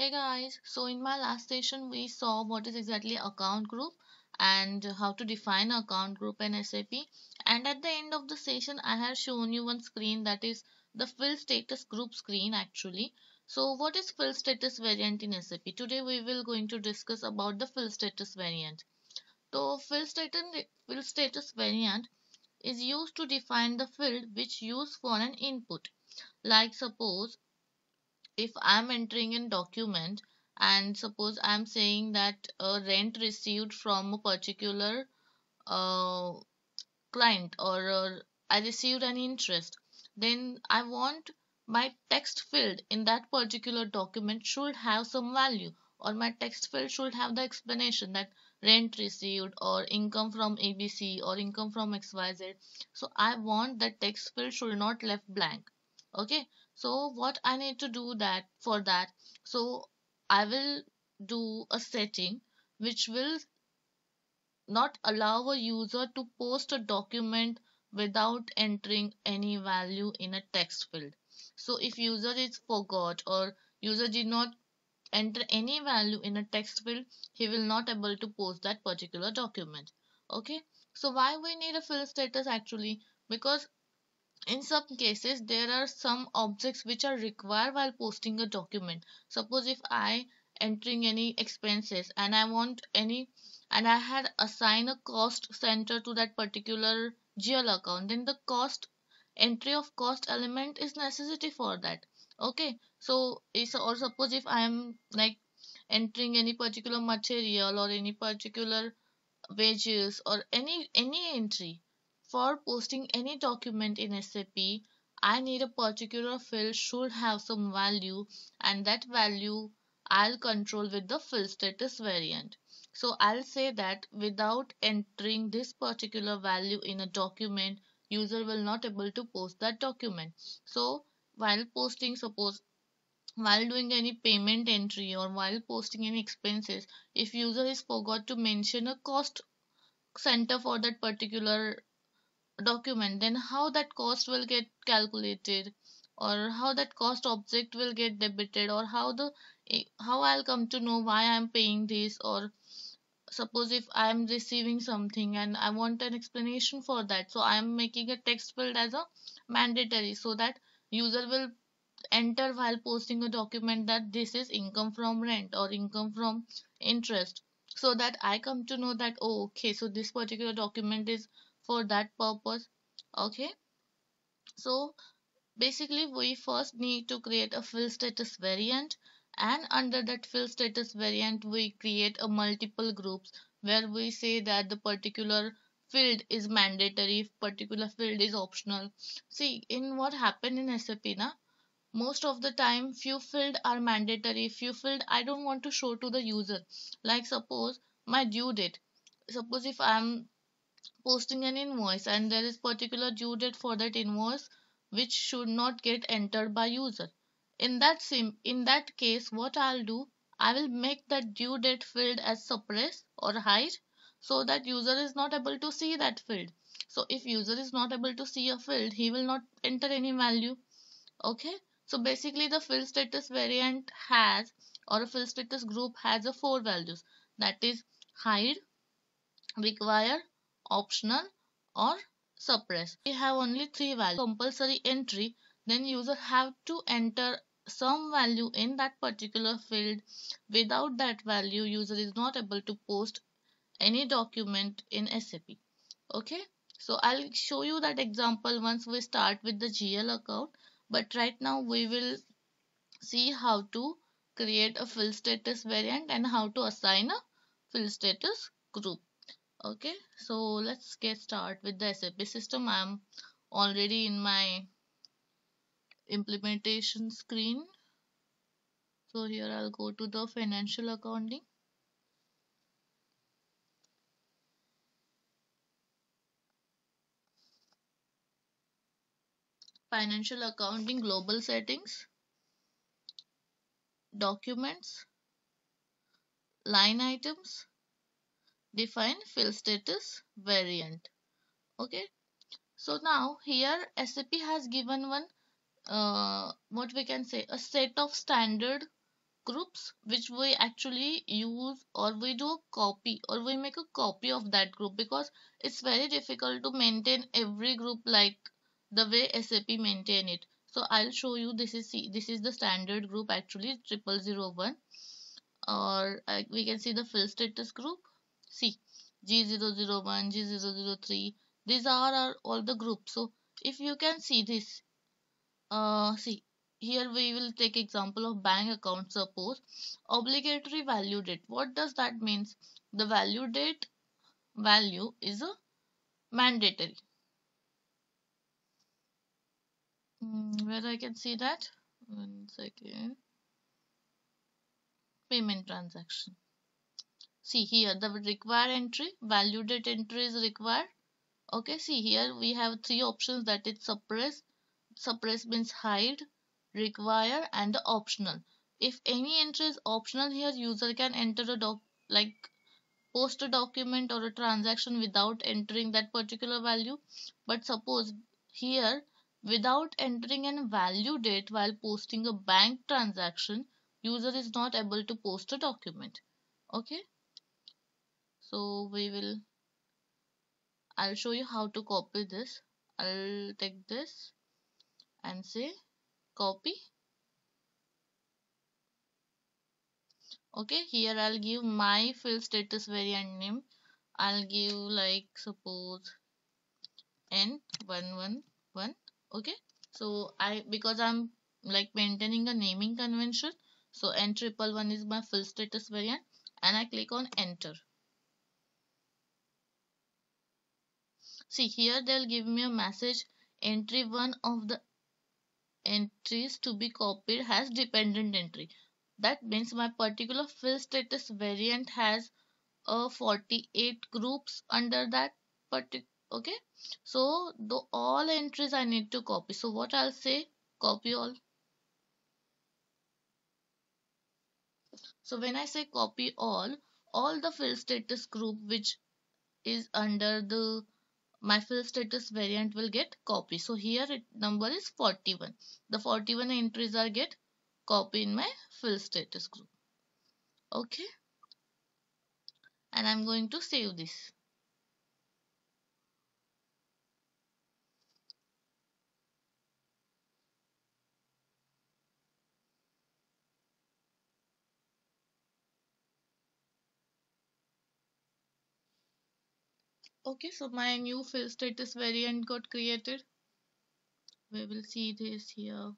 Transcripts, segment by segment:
Hey guys, so in my last session we saw what is exactly account group and how to define account group in SAP and at the end of the session I have shown you one screen that is the field status group screen actually. So what is field status variant in SAP? Today we will going to discuss about the field status variant. So field status, field status variant is used to define the field which used for an input. Like suppose if I'm entering in document and suppose I'm saying that a rent received from a particular uh, client or uh, I received an interest, then I want my text field in that particular document should have some value or my text field should have the explanation that rent received or income from ABC or income from XYZ. So I want that text field should not left blank. Okay, so what I need to do that for that so I will do a setting which will not allow a user to post a document without entering any value in a text field. So if user is forgot or user did not enter any value in a text field he will not able to post that particular document. Okay? So why we need a field status actually? Because in some cases there are some objects which are required while posting a document. Suppose if i entering any expenses and i want any and i had assigned a cost center to that particular gl account then the cost entry of cost element is necessity for that. Okay so or suppose if i am like entering any particular material or any particular wages or any any entry for posting any document in SAP, I need a particular field should have some value and that value I'll control with the field status variant. So I'll say that without entering this particular value in a document, user will not able to post that document. So while posting, suppose while doing any payment entry or while posting any expenses, if user is forgot to mention a cost center for that particular document then how that cost will get calculated or how that cost object will get debited or how the eh, how I'll come to know why I'm paying this or suppose if I'm receiving something and I want an explanation for that. So I'm making a text field as a mandatory so that user will enter while posting a document that this is income from rent or income from interest. So that I come to know that oh okay so this particular document is for that purpose okay? So basically we first need to create a field status variant and under that field status variant we create a multiple groups where we say that the particular field is mandatory particular field is optional. See in what happened in sap na most of the time few field are mandatory few field i don't want to show to the user. Like suppose my due date. Suppose if i'm posting an invoice and there is particular due date for that invoice which should not get entered by user. In that sim in that case what i'll do i will make that due date field as suppress or hide so that user is not able to see that field so if user is not able to see a field he will not enter any value. Okay? So basically the field status variant has or a field status group has a four values. That is hide require optional or suppress. We have only three values. Compulsory entry then user have to enter some value in that particular field. Without that value user is not able to post any document in sap okay? So i'll show you that example once we start with the gl account. But right now we will see how to create a field status variant and how to assign a field status group okay so let's get started with the SAP system. I'm already in my implementation screen. So here I'll go to the financial accounting. Financial accounting global settings documents line items define field status variant. Okay. So now here SAP has given one uh, what we can say a set of standard groups which we actually use or we do a copy or we make a copy of that group because it's very difficult to maintain every group like the way SAP maintain it. So I'll show you this is this is the standard group actually triple zero one or uh, we can see the field status group see G001 G003 these are our, all the groups. So if you can see this uh see here we will take example of bank account suppose obligatory value date. What does that means the value date value is a mandatory. Mm, where i can see that? One second. Payment transaction see here the required entry value date entry is required. Okay see here we have three options that is suppress. Suppress means hide require and optional. If any entry is optional here user can enter a doc like post a document or a transaction without entering that particular value. But suppose here without entering a value date while posting a bank transaction user is not able to post a document. Okay so we will I'll show you how to copy this. I'll take this and say copy. Okay here I'll give my field status variant name. I'll give like suppose n111 okay so I because I'm like maintaining a naming convention so n triple one is my field status variant and I click on enter see here they'll give me a message. Entry one of the entries to be copied has dependent entry. That means my particular field status variant has a 48 groups under that particular okay? So the all entries i need to copy. So what i'll say copy all. So when i say copy all all the field status group which is under the my field status variant will get copy. So here it number is 41. The 41 entries are get copy in my field status group. Okay. And I'm going to save this. Okay so my new field status variant got created. We will see this here.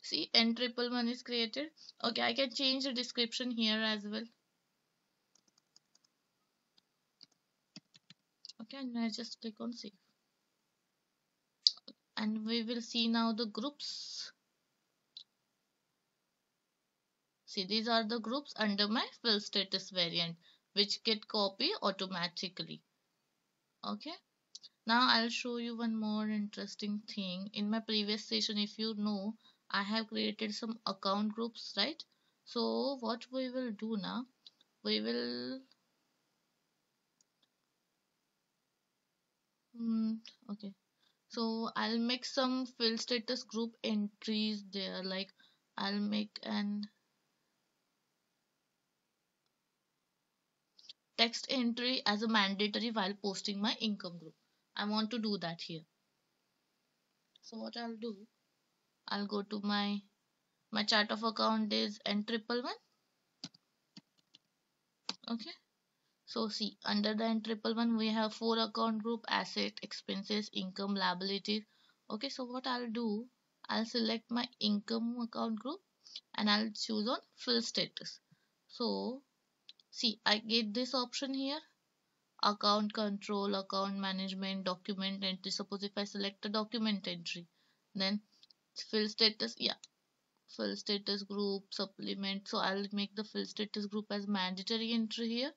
See n triple one is created. Okay i can change the description here as well. Okay and i just click on save. And we will see now the groups. See these are the groups under my field status variant which get copy automatically. Okay? Now i'll show you one more interesting thing. In my previous session if you know i have created some account groups right? So what we will do now we will hmm, okay. So i'll make some field status group entries there. Like i'll make an text entry as a mandatory while posting my income group. I want to do that here. So what I'll do, I'll go to my my chart of account is n triple one. Okay. So see under the n triple one we have four account group asset, expenses, income, liabilities. Okay, so what I'll do, I'll select my income account group and I'll choose on field status. So see I get this option here. Account control account management document entry. Suppose if I select a document entry then field status yeah. Field status group supplement. So I'll make the field status group as mandatory entry here.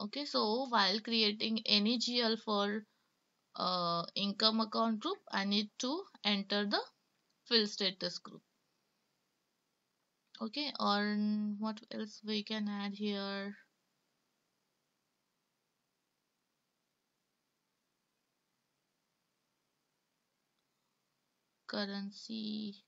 Okay so while creating any GL for uh, income account group I need to enter the field status group okay or what else we can add here? Currency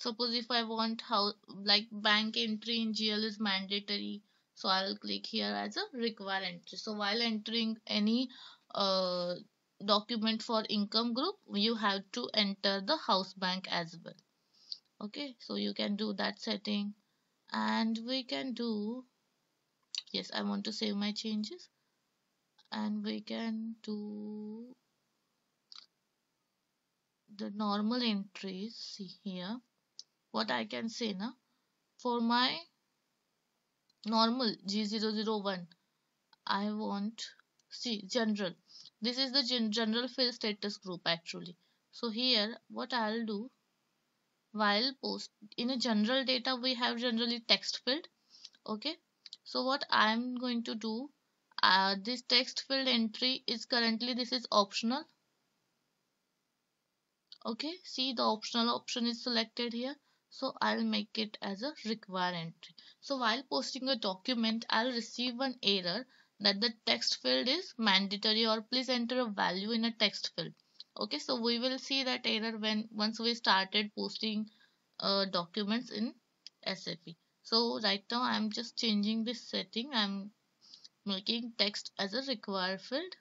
suppose if I want how like bank entry in GL is mandatory so I'll click here as a require entry. So while entering any uh, document for income group you have to enter the house bank as well. Okay so you can do that setting. And we can do yes I want to save my changes. And we can do the normal entries see here what I can say now for my normal G001 I want see general. This is the gen general field status group actually. So here what I'll do while post in a general data we have generally text field okay? So what I'm going to do uh, this text field entry is currently this is optional okay? See the optional option is selected here so I'll make it as a require entry so while posting a document I'll receive an error that the text field is mandatory or please enter a value in a text field. Okay so we will see that error when once we started posting uh, documents in SAP so right now I'm just changing this setting. I'm making text as a require field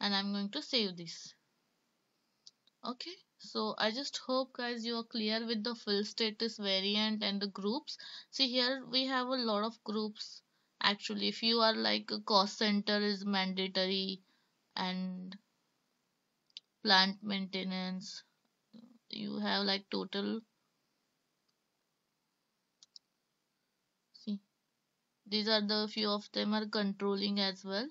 and I'm going to save this okay. So i just hope guys you are clear with the field status variant and the groups. See here we have a lot of groups actually. If you are like a cost center is mandatory and plant maintenance you have like total. See these are the few of them are controlling as well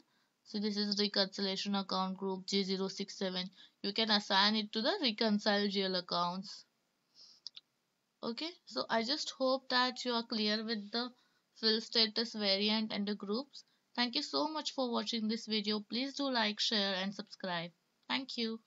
so this is the reconciliation account group G067. You can assign it to the reconcile GL accounts. Okay, so I just hope that you are clear with the field status variant and the groups. Thank you so much for watching this video. Please do like, share and subscribe. Thank you.